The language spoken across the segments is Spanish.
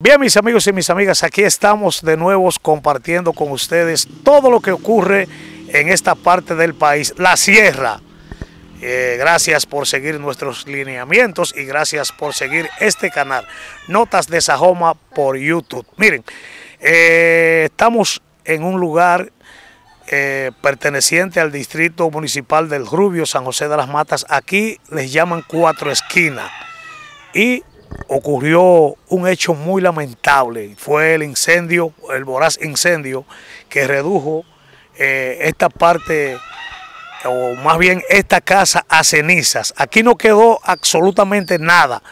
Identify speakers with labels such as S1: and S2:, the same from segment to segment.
S1: Bien, mis amigos y mis amigas, aquí estamos de nuevo compartiendo con ustedes todo lo que ocurre en esta parte del país, la sierra. Eh, gracias por seguir nuestros lineamientos y gracias por seguir este canal, Notas de Sajoma por YouTube. Miren, eh, estamos en un lugar eh, perteneciente al distrito municipal del Rubio, San José de las Matas. Aquí les llaman Cuatro Esquinas. Y ocurrió un hecho muy lamentable. Fue el incendio, el voraz incendio que redujo eh, esta parte, o más bien esta casa a cenizas. Aquí no quedó absolutamente nada.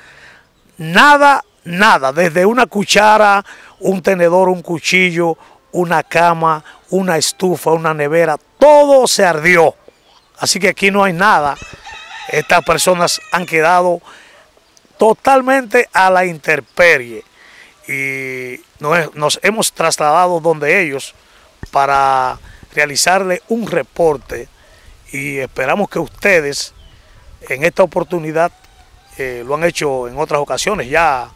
S1: Nada, nada. Desde una cuchara, un tenedor, un cuchillo, una cama, una estufa, una nevera. Todo se ardió. Así que aquí no hay nada. Estas personas han quedado totalmente a la intemperie. Y nos, hemos trasladado donde ellos para realizarle un reporte y esperamos que ustedes en esta oportunidad eh, lo han hecho en otras ocasiones. Ya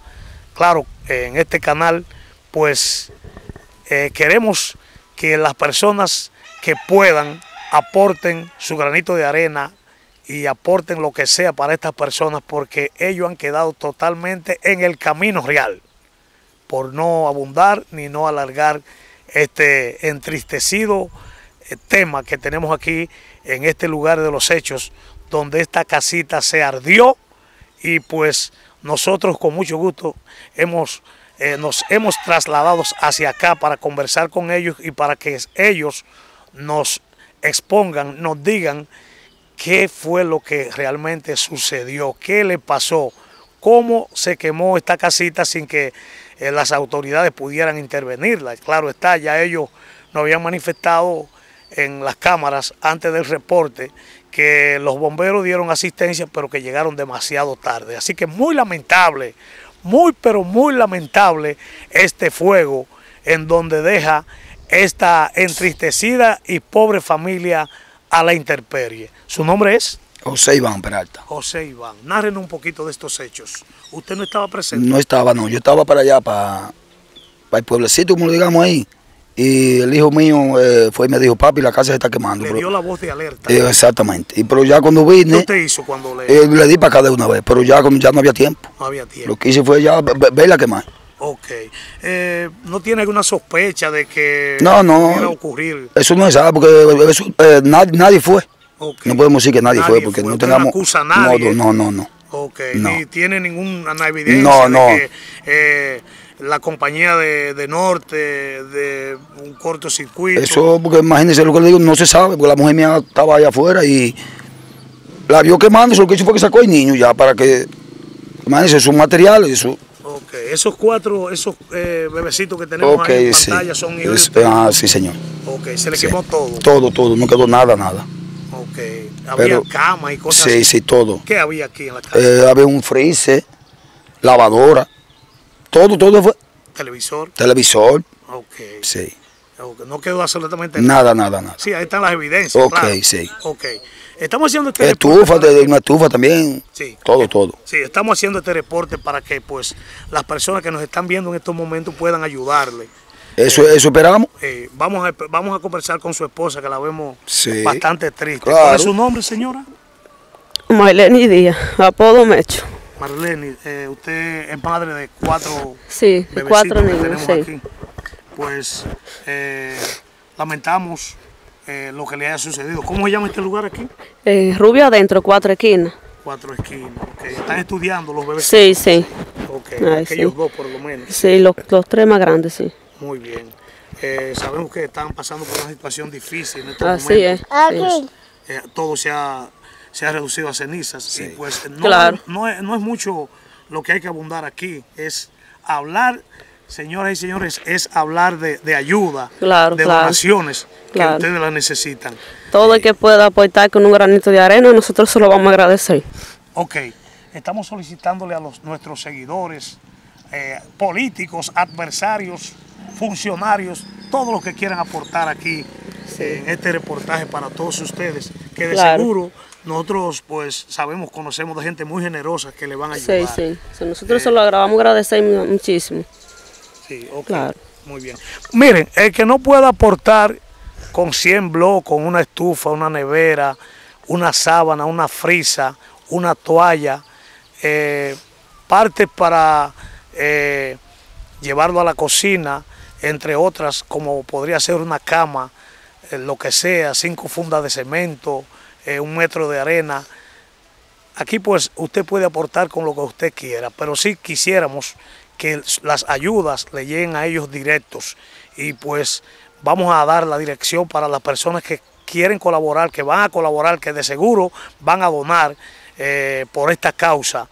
S1: claro en este canal pues eh, queremos que las personas que puedan aporten su granito de arena y aporten lo que sea para estas personas porque ellos han quedado totalmente en el camino real por no abundar ni no alargar este entristecido eh, tema que tenemos aquí en este lugar de los hechos donde esta casita se ardió y pues nosotros con mucho gusto hemos, eh, nos hemos trasladado hacia acá para conversar con ellos y para que ellos nos expongan, nos digan qué fue lo que realmente sucedió, qué le pasó, cómo se quemó esta casita sin que eh, las autoridades pudieran intervenirla. Claro está, ya ellos nos habían manifestado en las cámaras antes del reporte que los bomberos dieron asistencia pero que llegaron demasiado tarde. Así que muy lamentable, muy pero muy lamentable este fuego en donde deja esta entristecida y pobre familia a la intemperie. ¿Su nombre es?
S2: José Iván Peralta.
S1: José Iván, nárrenos un poquito de estos hechos. ¿Usted no estaba presente?
S2: No estaba, no. Yo estaba para allá, para, para el pueblecito, como lo digamos ahí. Y el hijo mío eh, fue y me dijo, papi, la casa se está quemando.
S1: Le dio la voz de alerta.
S2: Eh, exactamente. Y pero ya cuando vine...
S1: ¿Qué usted hizo cuando le...?
S2: Eh, le di para acá de una vez, pero ya, ya no había tiempo.
S1: No había tiempo.
S2: Lo que hice fue ya verla quemar.
S1: Ok. Eh, ¿No tiene alguna sospecha de que
S2: no, no,
S1: pudiera ocurrir?
S2: Eso no es nada, porque eso, eh, nadie, nadie, fue. Okay. No podemos decir que nadie, nadie fue, porque fue. no tengamos...
S1: No acusa a nadie.
S2: No, no, no.
S1: Ok, no. ni tiene ninguna evidencia
S2: no,
S1: de que eh, la compañía de, de, Norte, de un cortocircuito...
S2: Eso, porque imagínense lo que le digo, no se sabe, porque la mujer mía estaba allá afuera y la vio quemando, lo que hizo fue que sacó el niño ya para que... Imagínense, sus materiales, eso...
S1: Esos cuatro, esos eh, bebecitos que tenemos
S2: okay,
S1: ahí en pantalla
S2: sí.
S1: son hijos
S2: Ah, sí, señor.
S1: Ok, se le sí. quemó todo.
S2: Todo, todo, no quedó nada, nada.
S1: Ok, había
S2: Pero,
S1: cama y cosas
S2: Sí,
S1: así.
S2: sí, todo.
S1: ¿Qué había aquí en la casa?
S2: Eh, había un freezer, lavadora, todo, todo fue.
S1: Televisor.
S2: Televisor.
S1: Ok.
S2: Sí.
S1: okay. No quedó absolutamente
S2: nada. Nada, nada, nada.
S1: Sí, ahí están las evidencias.
S2: Ok,
S1: claro.
S2: sí.
S1: Ok. Estamos haciendo este
S2: estufa, de una estufa también.
S1: Sí.
S2: Todo, todo.
S1: Sí, estamos haciendo este reporte para que pues las personas que nos están viendo en estos momentos puedan ayudarle.
S2: Eso, eh, eso esperamos.
S1: Eh, vamos, a, vamos a conversar con su esposa, que la vemos
S2: sí.
S1: bastante triste.
S2: Claro.
S1: ¿Cuál es su nombre, señora?
S3: Marlene Díaz, apodo Mecho.
S1: Marlene, eh, usted es madre de cuatro
S3: sí, de cuatro niños.
S1: Que tenemos
S3: sí.
S1: aquí. Pues eh, lamentamos eh, lo que le haya sucedido. ¿Cómo se llama este lugar aquí?
S3: Eh, Rubio adentro, cuatro esquinas.
S1: Cuatro esquinas, okay. ¿Están estudiando los bebés?
S3: Sí, sí.
S1: Ok,
S3: Ay,
S1: aquellos
S3: sí.
S1: dos por lo menos.
S3: Sí, los, los, tres más grandes, sí.
S1: Muy bien. Eh, sabemos que están pasando por una situación difícil en estos
S3: Así
S1: momentos.
S3: es.
S1: Eh, todo se ha, se ha reducido a cenizas.
S2: Sí.
S1: Y pues no,
S3: Claro.
S1: no, es, no es mucho lo que hay que abundar aquí, es hablar señoras y señores, es hablar de, de ayuda,
S3: Claro,
S1: de
S3: claro.
S1: donaciones que
S3: Claro.
S1: ustedes las necesitan.
S3: Todo el que pueda aportar con un granito de arena, nosotros se lo vamos a agradecer.
S1: Ok, estamos solicitándole a los, nuestros seguidores, eh, políticos, adversarios, funcionarios, todos los que quieran aportar aquí eh, en este reportaje para todos ustedes, que de seguro nosotros pues sabemos, conocemos de gente muy generosa que le van a
S3: Sí,
S1: ayudar.
S3: sí. So, nosotros se lo vamos a agradecer mu- muchísimo.
S1: Sí, ok.
S3: Claro.
S1: Muy bien. Miren, el que no pueda aportar con 100 bloques, con una estufa, una nevera, una sábana, una frisa, una toalla, eh, partes para eh, llevarlo a la cocina, entre otras, como podría ser una cama, eh, lo que sea, cinco fundas de cemento, un metro de arena. Aquí pues usted puede aportar con lo que usted quiera, pero sí quisiéramos que las ayudas le lleguen a ellos directos y pues vamos a dar la dirección para las personas que quieren colaborar, que van a colaborar, que de seguro van a donar eh, por esta causa.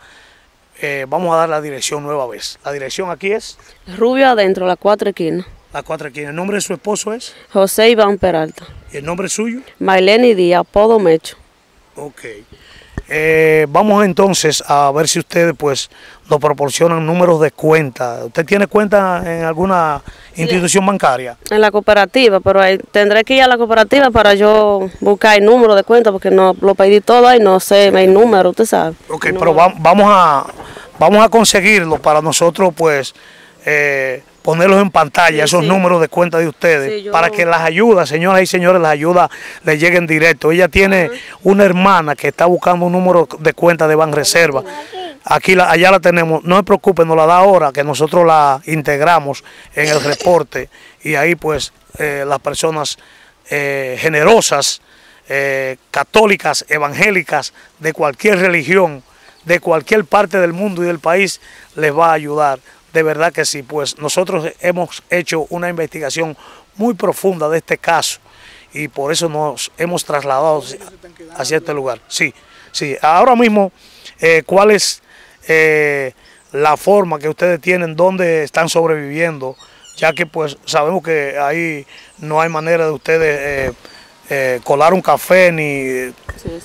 S1: Eh, vamos a dar la dirección nueva vez. La dirección aquí es
S3: Rubio adentro, las cuatro esquinas.
S1: la cuatro esquinas. ¿El nombre de su esposo es?
S3: José Iván Peralta.
S1: ¿Y el nombre suyo?
S3: Maileni Díaz, Podo Mecho.
S1: Ok. Eh, vamos entonces a ver si ustedes pues nos proporcionan números de cuenta. ¿Usted tiene cuenta en alguna institución bancaria?
S3: En la cooperativa, pero ahí tendré que ir a la cooperativa para yo buscar el número de cuenta porque no lo pedí todo y no sé el número, usted sabe.
S1: Ok, pero va- vamos a vamos a conseguirlo para nosotros pues eh, ponerlos en pantalla,
S3: Sí,
S1: esos
S3: sí.
S1: números de cuenta de ustedes,
S3: Sí, yo-
S1: para que las ayudas, señoras y señores, las ayudas le lleguen directo. Ella tiene una hermana que está buscando un número de cuenta de Banreserva. Aquí la, allá la tenemos, no se preocupe, nos la da ahora, que nosotros la integramos en el reporte y ahí pues eh, las personas eh, generosas, eh, católicas, evangélicas, de cualquier religión, de cualquier parte del mundo y del país, les va a ayudar. De verdad que sí, pues nosotros hemos hecho una investigación muy profunda de este caso y por eso nos hemos trasladado hacia este lugar. Sí, sí. Ahora mismo, eh, ¿cuál es eh, la forma que ustedes tienen, dónde están sobreviviendo? Ya que pues sabemos que ahí no hay manera de ustedes eh, eh, colar un café ni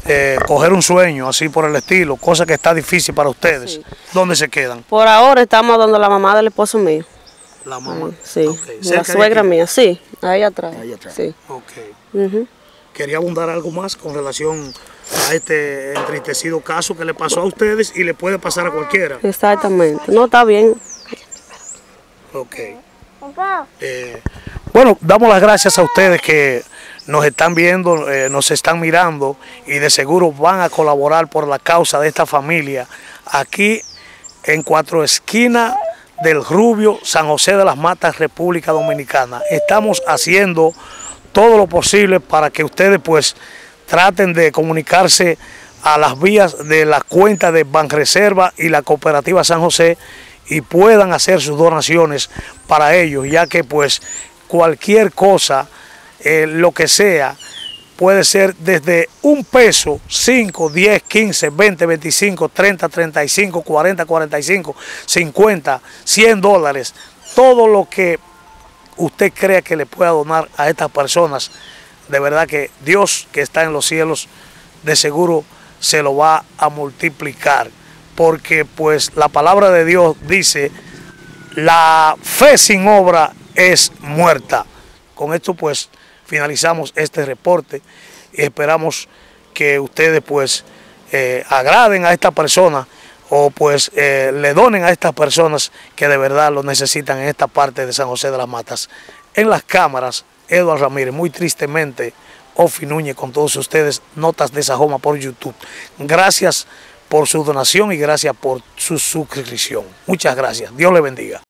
S1: eh, coger un sueño, así por el estilo, cosa que está difícil para ustedes.
S3: Sí.
S1: ¿Dónde se quedan?
S3: Por ahora estamos donde la mamá del esposo mío.
S1: La mamá.
S3: Sí,
S1: Ok,
S3: la suegra mía, sí, ahí atrás.
S2: Ahí atrás.
S3: Sí.
S1: Ok.
S3: Ujú.
S1: Quería abundar algo más con relación a este entristecido caso que le pasó a ustedes y le puede pasar a cualquiera.
S3: Exactamente. No, está bien.
S1: Ok. Eh, bueno, damos las gracias a ustedes que nos están viendo, eh, nos están mirando y de seguro van a colaborar por la causa de esta familia aquí en Cuatro Esquinas del Rubio, San José de las Matas, República Dominicana. Estamos haciendo todo lo posible para que ustedes pues traten de comunicarse a las vías de la cuenta de Banreserva y la Cooperativa San José y puedan hacer sus donaciones para ellos, ya que pues cualquier cosa, eh, lo que sea, puede ser desde un peso, 5, 10, 15, 20, 25, 30, 35, 40, 45, 50, 100 dólares, todo lo que usted crea que le pueda donar a estas personas, de verdad que Dios que está en los cielos, de seguro se lo va a multiplicar. Porque pues la palabra de Dios dice, la fe sin obra es muerta. Con esto pues finalizamos este reporte y esperamos que ustedes pues eh, agraden a esta persona o pues eh, le donen a estas personas que de verdad lo necesitan en esta parte de San José de las Matas. En las cámaras, Eduardo Ramírez, muy tristemente, Ofi Núñez con todos ustedes, Notas de Sajoma por YouTube. Gracias por su donación y gracias por su suscripción. Muchas gracias. Dios le bendiga.